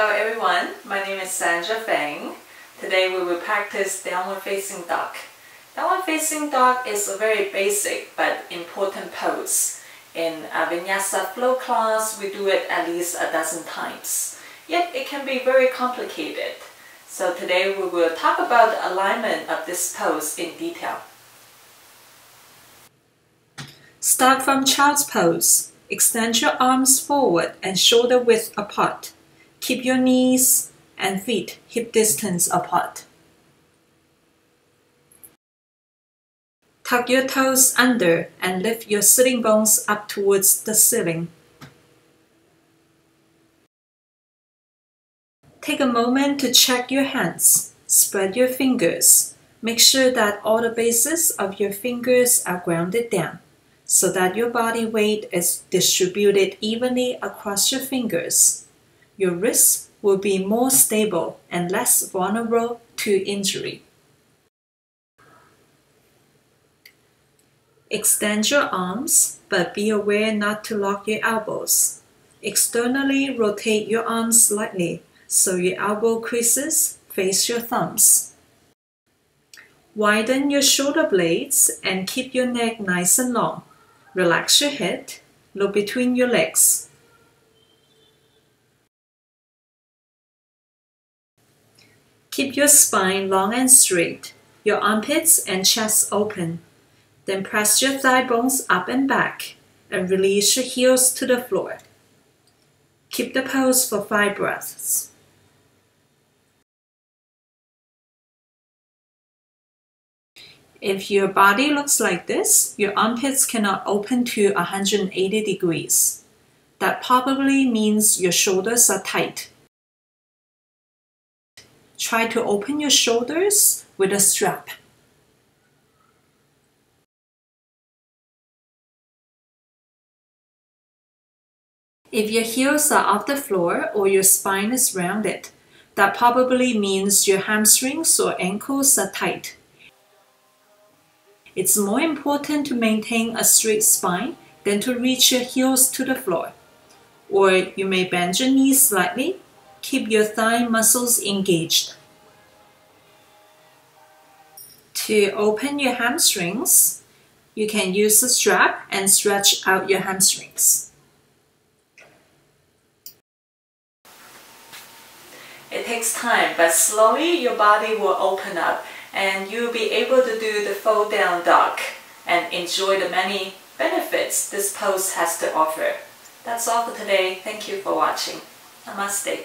Hello everyone, my name is Sandra Fang. Today we will practice downward facing dog. Downward facing dog is a very basic but important pose. In a Vinyasa flow class, we do it at least a dozen times. Yet it can be very complicated. So today we will talk about the alignment of this pose in detail. Start from child's pose. Extend your arms forward and shoulder width apart. Keep your knees and feet hip distance apart. Tuck your toes under and lift your sitting bones up towards the ceiling. Take a moment to check your hands. Spread your fingers. Make sure that all the bases of your fingers are grounded down so that your body weight is distributed evenly across your fingers your wrists will be more stable and less vulnerable to injury. Extend your arms, but be aware not to lock your elbows. Externally rotate your arms slightly so your elbow creases face your thumbs. Widen your shoulder blades and keep your neck nice and long. Relax your head, look between your legs. Keep your spine long and straight, your armpits and chest open. Then press your thigh bones up and back and release your heels to the floor. Keep the pose for five breaths. If your body looks like this, your armpits cannot open to 180 degrees. That probably means your shoulders are tight Try to open your shoulders with a strap. If your heels are off the floor or your spine is rounded, that probably means your hamstrings or ankles are tight. It's more important to maintain a straight spine than to reach your heels to the floor. Or you may bend your knees slightly Keep your thigh muscles engaged. To open your hamstrings, you can use the strap and stretch out your hamstrings. It takes time, but slowly your body will open up and you'll be able to do the fold down dog and enjoy the many benefits this pose has to offer. That's all for today. Thank you for watching. Namaste.